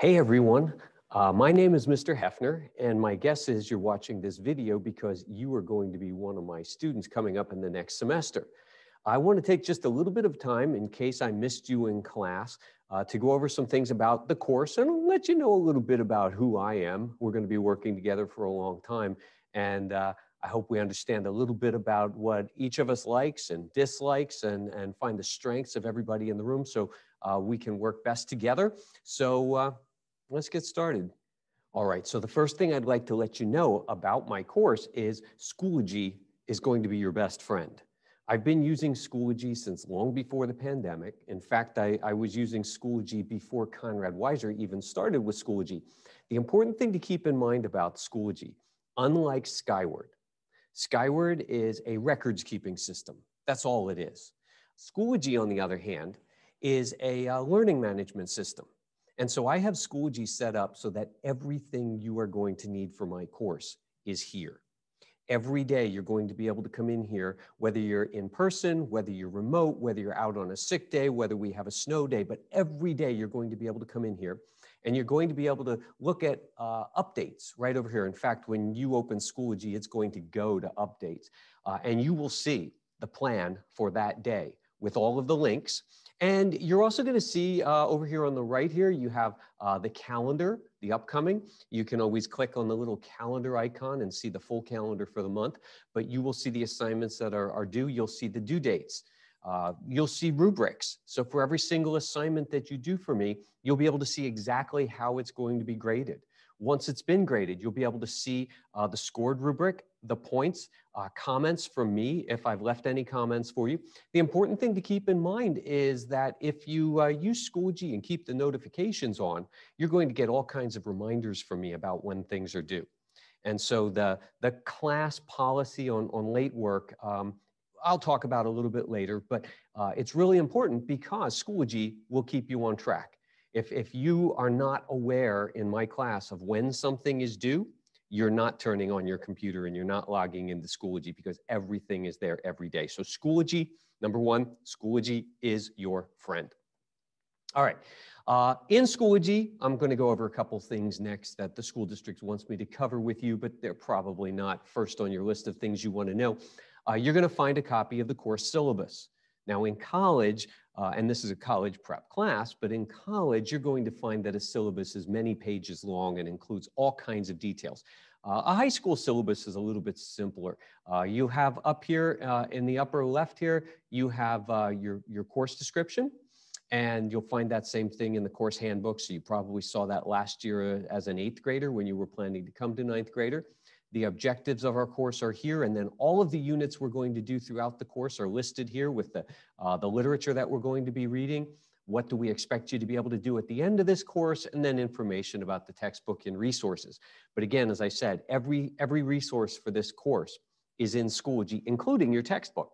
Hey everyone, uh, my name is Mr. Heffner, and my guess is you're watching this video because you are going to be one of my students coming up in the next semester. I want to take just a little bit of time in case I missed you in class uh, to go over some things about the course and let you know a little bit about who I am. We're going to be working together for a long time, and uh, I hope we understand a little bit about what each of us likes and dislikes and, and find the strengths of everybody in the room so uh, we can work best together. So uh, let's get started. All right, so the first thing I'd like to let you know about my course is Schoology is going to be your best friend. I've been using Schoology since long before the pandemic. In fact, I, I was using Schoology before Conrad Weiser even started with Schoology. The important thing to keep in mind about Schoology, unlike Skyward, Skyward is a records keeping system. That's all it is. Schoology, on the other hand, is a uh, learning management system. And so I have Schoology set up so that everything you are going to need for my course is here. Every day you're going to be able to come in here, whether you're in person, whether you're remote, whether you're out on a sick day, whether we have a snow day, but every day you're going to be able to come in here and you're going to be able to look at uh, updates right over here. In fact, when you open Schoology, it's going to go to updates uh, and you will see the plan for that day with all of the links. And you're also going to see uh, over here on the right here, you have uh, the calendar, the upcoming. You can always click on the little calendar icon and see the full calendar for the month, but you will see the assignments that are, are due. You'll see the due dates. Uh, you'll see rubrics. So for every single assignment that you do for me, you'll be able to see exactly how it's going to be graded. Once it's been graded, you'll be able to see uh, the scored rubric, the points, uh, comments from me if I've left any comments for you. The important thing to keep in mind is that if you uh, use Schoology and keep the notifications on, you're going to get all kinds of reminders from me about when things are due. And so the, the class policy on, on late work, um, I'll talk about a little bit later, but uh, it's really important because Schoology will keep you on track. If, if you are not aware in my class of when something is due, you're not turning on your computer and you're not logging into Schoology because everything is there every day. So Schoology, number one, Schoology is your friend. All right. Uh, in Schoology, I'm going to go over a couple things next that the school district wants me to cover with you, but they're probably not first on your list of things you want to know. Uh, you're going to find a copy of the course syllabus. Now in college, uh, and this is a college prep class, but in college, you're going to find that a syllabus is many pages long and includes all kinds of details. Uh, a high school syllabus is a little bit simpler. Uh, you have up here uh, in the upper left here, you have uh, your, your course description, and you'll find that same thing in the course handbook. So you probably saw that last year uh, as an eighth grader when you were planning to come to ninth grader. The objectives of our course are here, and then all of the units we're going to do throughout the course are listed here with the, uh, the literature that we're going to be reading. What do we expect you to be able to do at the end of this course, and then information about the textbook and resources. But again, as I said, every, every resource for this course is in Schoology, including your textbook.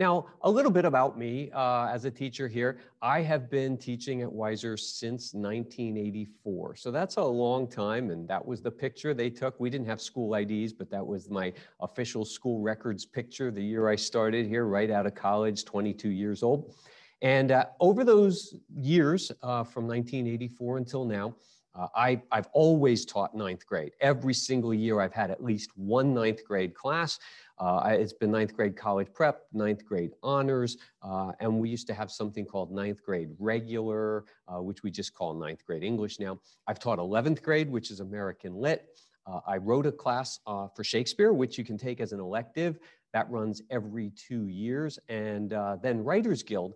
Now, a little bit about me uh, as a teacher here. I have been teaching at Weiser since 1984. So that's a long time, and that was the picture they took. We didn't have school IDs, but that was my official school records picture the year I started here, right out of college, 22 years old. And uh, over those years, uh, from 1984 until now, uh, I, have always taught ninth grade. Every single year I've had at least one ninth grade class. Uh, it's been ninth grade college prep, ninth grade honors, uh, and we used to have something called ninth grade regular, uh, which we just call ninth grade English now. I've taught 11th grade, which is American Lit. Uh, I wrote a class uh, for Shakespeare, which you can take as an elective. That runs every two years. And uh, then Writers Guild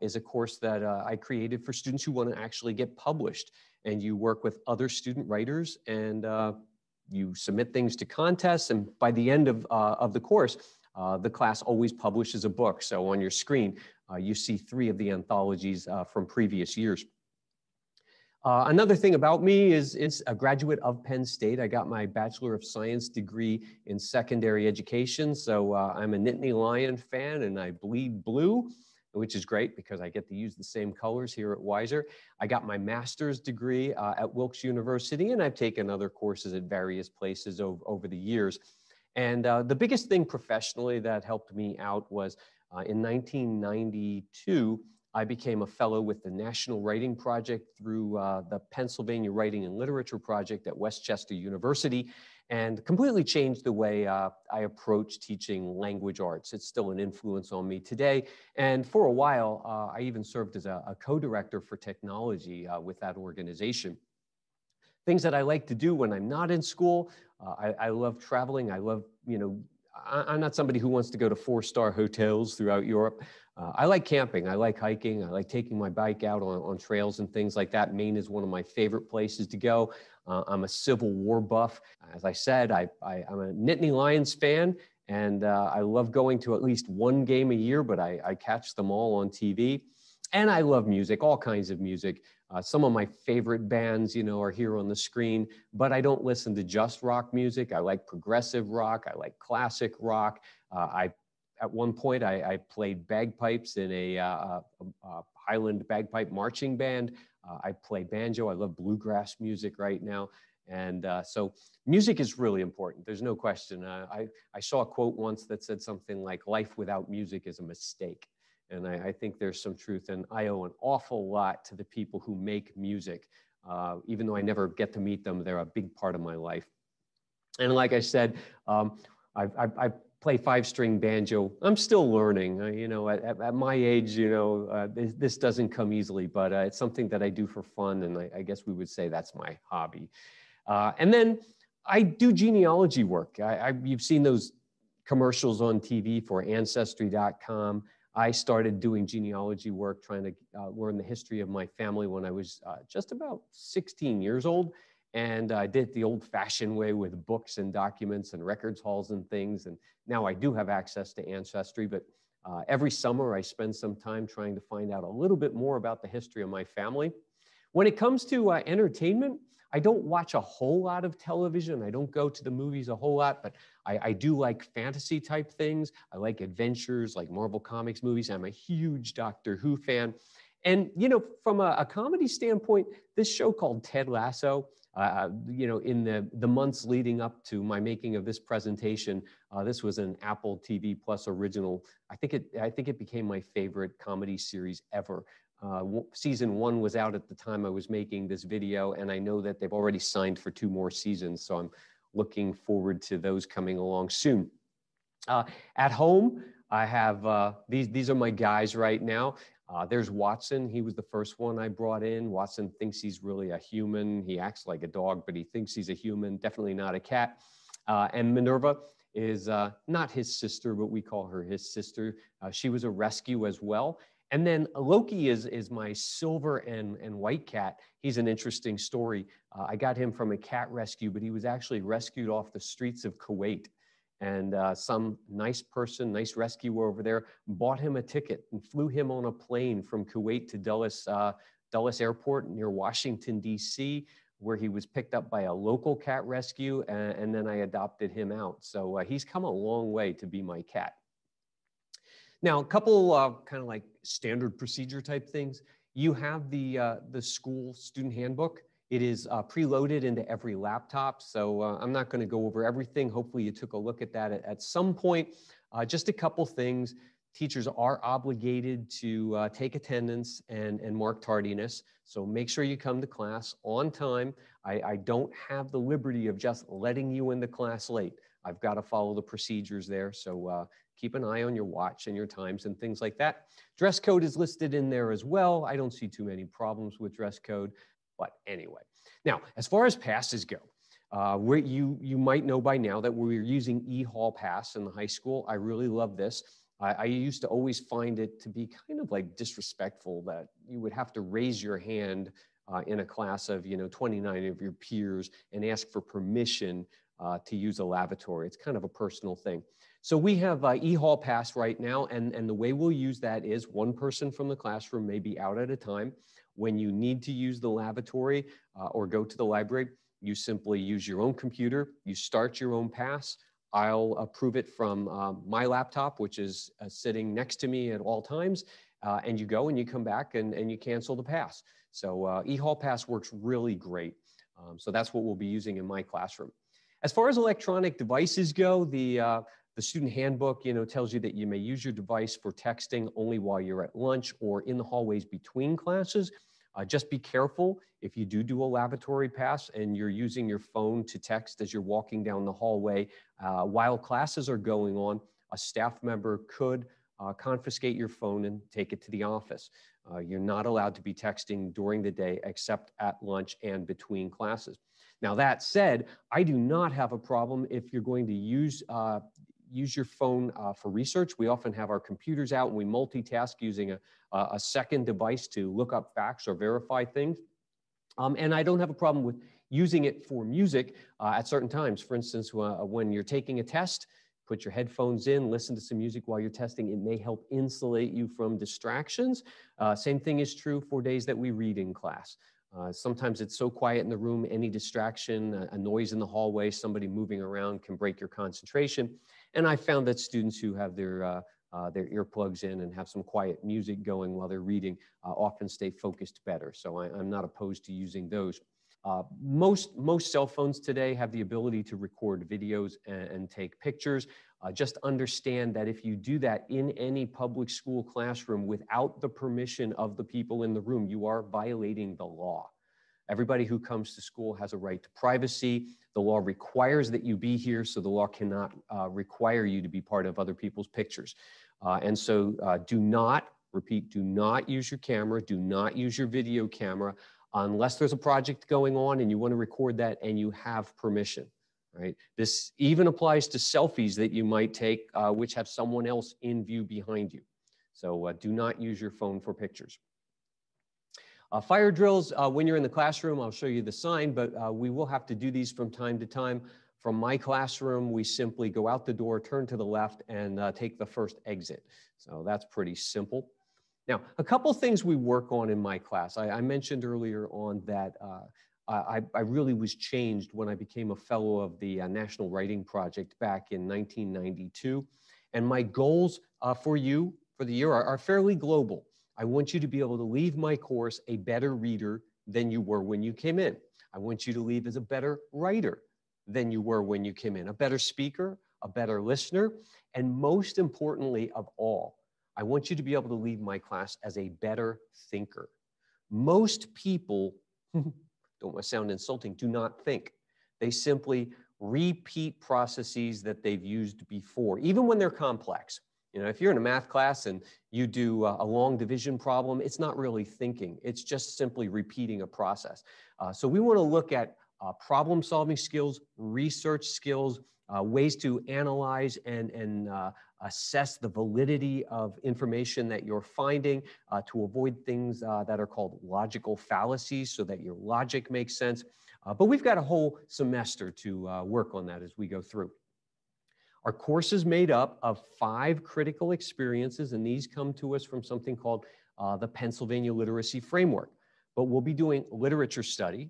is a course that I created for students who want to actually get published. And you work with other student writers and you submit things to contests, and by the end of, uh, of the course, uh, the class always publishes a book. So on your screen, uh, you see three of the anthologies uh, from previous years. Uh, another thing about me is, is a graduate of Penn State. I got my Bachelor of Science degree in secondary education. So uh, I'm a Nittany Lion fan and I bleed blue which is great because I get to use the same colors here at Weiser. I got my master's degree uh, at Wilkes University, and I've taken other courses at various places over, over the years. And uh, the biggest thing professionally that helped me out was uh, in 1992, I became a fellow with the National Writing Project through uh, the Pennsylvania Writing and Literature Project at West Chester University and completely changed the way uh, I approach teaching language arts. It's still an influence on me today. And for a while, uh, I even served as a, a co-director for technology uh, with that organization. Things that I like to do when I'm not in school, uh, I, I, love traveling. I love, you know, I, am not somebody who wants to go to four-star hotels throughout Europe. Uh, I like camping. I like hiking. I like taking my bike out on, on trails and things like that. Maine is one of my favorite places to go. Uh, I'm a Civil War buff. As I said, I, I, am a Nittany Lions fan, and uh, I love going to at least one game a year, but I, I, catch them all on TV. And I love music, all kinds of music. Uh, some of my favorite bands, you know, are here on the screen, but I don't listen to just rock music. I like progressive rock. I like classic rock. Uh, I at one point, I, I played bagpipes in a, uh, a, a, Highland bagpipe marching band. Uh, I play banjo. I love bluegrass music right now. And uh, so music is really important. There's no question. Uh, I, I saw a quote once that said something like, life without music is a mistake. And I, I think there's some truth. And I owe an awful lot to the people who make music. Uh, even though I never get to meet them, they're a big part of my life. And like I said, um, I've, I've play five string banjo. I'm still learning. Uh, you know, at, at, my age, you know, uh, this, this, doesn't come easily, but uh, it's something that I do for fun. And I, I guess we would say that's my hobby. Uh, and then I do genealogy work. I, I, you've seen those commercials on TV for Ancestry.com. I started doing genealogy work, trying to uh, learn the history of my family when I was uh, just about 16 years old. And I did it the old fashioned way with books and documents and records halls and things. And now I do have access to Ancestry, but uh, every summer I spend some time trying to find out a little bit more about the history of my family. When it comes to uh, entertainment, I don't watch a whole lot of television. I don't go to the movies a whole lot, but I, I, do like fantasy type things. I like adventures, like Marvel Comics movies. I'm a huge Doctor Who fan. And, you know, from a, a comedy standpoint, this show called Ted Lasso, uh, you know, in the, the months leading up to my making of this presentation, uh, this was an Apple TV Plus original. I think it, I think it became my favorite comedy series ever. Uh, season one was out at the time I was making this video, and I know that they've already signed for two more seasons, so I'm looking forward to those coming along soon. Uh, at home, I have, uh, these, these are my guys right now. Uh, there's Watson. He was the first one I brought in. Watson thinks he's really a human. He acts like a dog, but he thinks he's a human, definitely not a cat. Uh, and Minerva is uh, not his sister, but we call her his sister. Uh, she was a rescue as well. And then Loki is, is my silver and, and white cat. He's an interesting story. Uh, I got him from a cat rescue, but he was actually rescued off the streets of Kuwait and uh, some nice person, nice rescuer over there, bought him a ticket and flew him on a plane from Kuwait to Dulles, uh, Dulles Airport near Washington, D.C., where he was picked up by a local cat rescue, and, and then I adopted him out. So uh, he's come a long way to be my cat. Now, a couple kind of like standard procedure type things. You have the, uh, the school student handbook. It is uh, preloaded into every laptop, so uh, I'm not going to go over everything. Hopefully you took a look at that at, at some point. Uh, just a couple things. Teachers are obligated to uh, take attendance and, and mark tardiness, so make sure you come to class on time. I, I don't have the liberty of just letting you into class late. I've got to follow the procedures there, so uh, keep an eye on your watch and your times and things like that. Dress code is listed in there as well. I don't see too many problems with dress code. But anyway, now as far as passes go, uh, you, you might know by now that we're using e-hall pass in the high school. I really love this. I, I, used to always find it to be kind of like disrespectful that you would have to raise your hand uh, in a class of you know 29 of your peers and ask for permission uh, to use a lavatory. It's kind of a personal thing. So we have uh, e-hall pass right now, and, and the way we'll use that is one person from the classroom may be out at a time. When you need to use the lavatory uh, or go to the library, you simply use your own computer, you start your own pass. I'll approve it from uh, my laptop, which is uh, sitting next to me at all times. Uh, and you go and you come back and, and you cancel the pass. So uh, eHall Pass works really great. Um, so that's what we'll be using in my classroom. As far as electronic devices go, the, uh, the student handbook, you know, tells you that you may use your device for texting only while you're at lunch or in the hallways between classes. Uh, just be careful if you do do a lavatory pass and you're using your phone to text as you're walking down the hallway uh, while classes are going on, a staff member could uh, confiscate your phone and take it to the office. Uh, you're not allowed to be texting during the day except at lunch and between classes. Now that said, I do not have a problem if you're going to use uh, use your phone uh, for research. We often have our computers out and we multitask using a, a second device to look up facts or verify things. Um, and I don't have a problem with using it for music uh, at certain times. For instance, when you're taking a test, put your headphones in, listen to some music while you're testing. It may help insulate you from distractions. Uh, same thing is true for days that we read in class. Uh, sometimes it's so quiet in the room, any distraction, a, a, noise in the hallway, somebody moving around can break your concentration. And I found that students who have their, uh, uh, their earplugs in and have some quiet music going while they're reading uh, often stay focused better. So I, am not opposed to using those. Uh, most, most cell phones today have the ability to record videos and, and take pictures. Uh, just understand that if you do that in any public school classroom without the permission of the people in the room, you are violating the law. Everybody who comes to school has a right to privacy. The law requires that you be here, so the law cannot uh, require you to be part of other people's pictures. Uh, and so uh, do not, repeat, do not use your camera, do not use your video camera unless there's a project going on and you want to record that and you have permission right? This even applies to selfies that you might take, uh, which have someone else in view behind you. So uh, do not use your phone for pictures. Uh, fire drills, uh, when you're in the classroom, I'll show you the sign, but uh, we will have to do these from time to time. From my classroom, we simply go out the door, turn to the left, and uh, take the first exit. So that's pretty simple. Now, a couple things we work on in my class. I, I mentioned earlier on that I, I, really was changed when I became a fellow of the uh, National Writing Project back in 1992. And my goals uh, for you for the year are, are, fairly global. I want you to be able to leave my course a better reader than you were when you came in. I want you to leave as a better writer than you were when you came in, a better speaker, a better listener, and most importantly of all, I want you to be able to leave my class as a better thinker. Most people don't want to sound insulting, do not think. They simply repeat processes that they've used before, even when they're complex. You know, if you're in a math class and you do a long division problem, it's not really thinking. It's just simply repeating a process. Uh, so we want to look at uh, problem solving skills, research skills, uh, ways to analyze and, and uh, assess the validity of information that you're finding uh, to avoid things uh, that are called logical fallacies so that your logic makes sense. Uh, but we've got a whole semester to uh, work on that as we go through. Our course is made up of five critical experiences, and these come to us from something called uh, the Pennsylvania Literacy Framework. But we'll be doing literature study,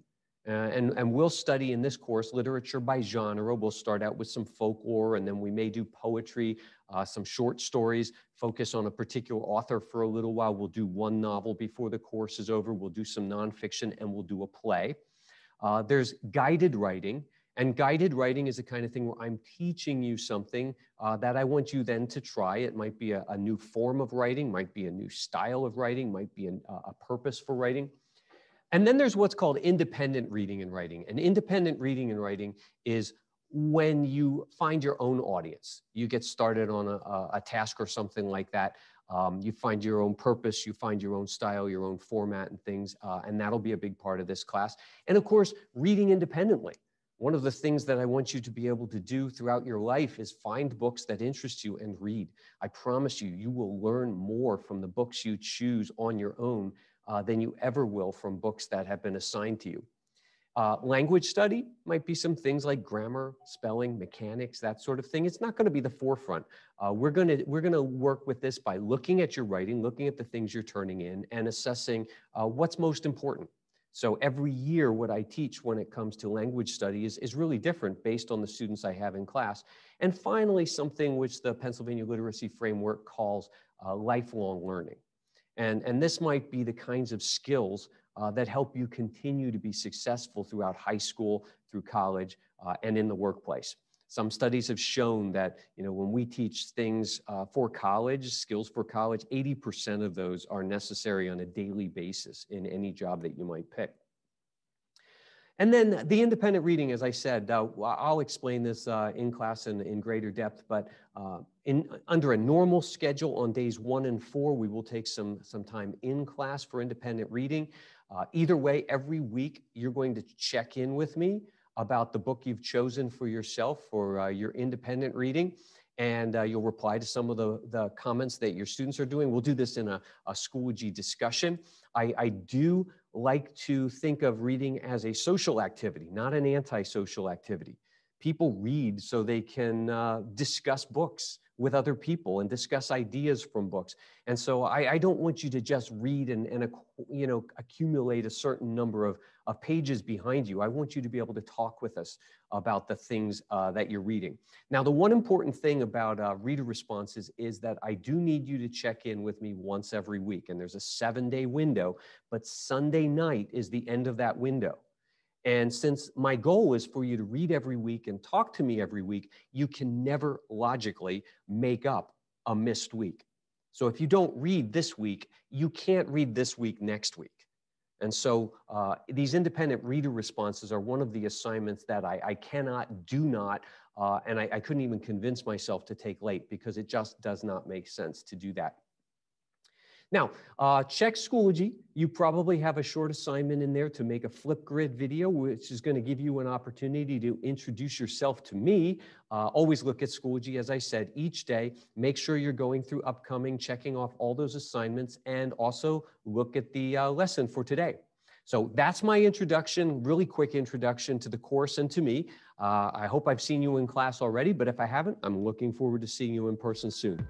uh, and, and we'll study in this course literature by genre. We'll start out with some folklore, and then we may do poetry, uh, some short stories, focus on a particular author for a little while. We'll do one novel before the course is over. We'll do some nonfiction, and we'll do a play. Uh, there's guided writing, and guided writing is the kind of thing where I'm teaching you something uh, that I want you then to try. It might be a, a, new form of writing, might be a new style of writing, might be an, a purpose for writing. And then there's what's called independent reading and writing. And independent reading and writing is when you find your own audience. You get started on a, a task or something like that. Um, you find your own purpose, you find your own style, your own format and things, uh, and that'll be a big part of this class. And of course, reading independently. One of the things that I want you to be able to do throughout your life is find books that interest you and read. I promise you, you will learn more from the books you choose on your own uh, than you ever will from books that have been assigned to you. Uh, language study might be some things like grammar, spelling, mechanics, that sort of thing. It's not going to be the forefront. Uh, we're going to we're going to work with this by looking at your writing, looking at the things you're turning in, and assessing uh, what's most important. So every year, what I teach when it comes to language study is, is really different based on the students I have in class. And finally, something which the Pennsylvania Literacy Framework calls uh, lifelong learning. And, and this might be the kinds of skills uh, that help you continue to be successful throughout high school, through college, uh, and in the workplace. Some studies have shown that, you know, when we teach things uh, for college, skills for college, 80% of those are necessary on a daily basis in any job that you might pick. And then the independent reading, as I said, uh, I'll explain this uh, in class in, in greater depth, but uh, in, under a normal schedule on days one and four, we will take some, some time in class for independent reading. Uh, either way, every week you're going to check in with me about the book you've chosen for yourself for uh, your independent reading and uh, you'll reply to some of the, the comments that your students are doing. We'll do this in a, a Schoology discussion. I, I do like to think of reading as a social activity, not an antisocial activity. People read so they can uh, discuss books with other people and discuss ideas from books. And so I, I don't want you to just read and, and you know, accumulate a certain number of, of pages behind you. I want you to be able to talk with us about the things uh, that you're reading. Now, the one important thing about uh, reader responses is that I do need you to check in with me once every week. And there's a seven day window, but Sunday night is the end of that window. And since my goal is for you to read every week and talk to me every week, you can never logically make up a missed week. So if you don't read this week, you can't read this week next week. And so uh, these independent reader responses are one of the assignments that I, I cannot, do not, uh, and I, I couldn't even convince myself to take late because it just does not make sense to do that. Now, uh, check Schoology. You probably have a short assignment in there to make a Flipgrid video, which is going to give you an opportunity to introduce yourself to me. Uh, always look at Schoology, as I said, each day. Make sure you're going through upcoming, checking off all those assignments, and also look at the uh, lesson for today. So that's my introduction, really quick introduction to the course and to me. Uh, I hope I've seen you in class already, but if I haven't, I'm looking forward to seeing you in person soon.